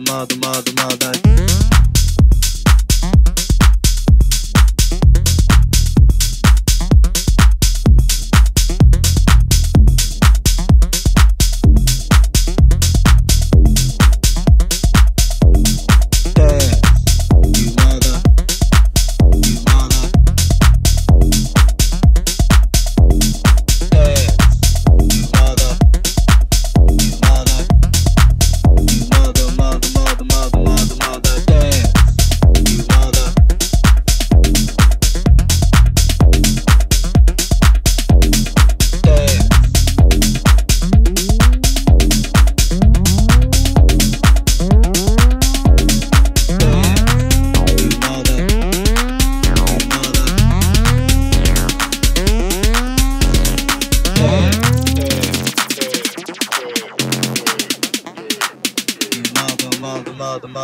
mother, mother, mother.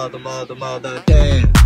Mother, mother, mother, dance.